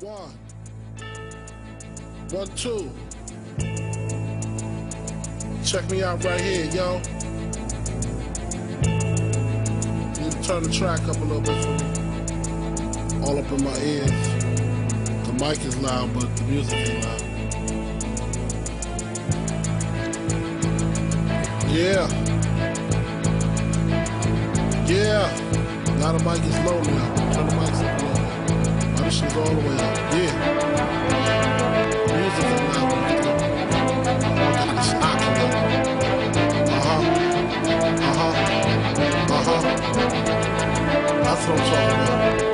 One. One, two. Check me out right here, yo. To turn the track up a little bit for me. All up in my ears. The mic is loud, but the music ain't loud. Yeah. Yeah. Now the mic is low now. Turn the mic shit's all the way up. Yeah. Music is hot Uh-huh. Uh-huh. Uh-huh. That's what I'm talking about.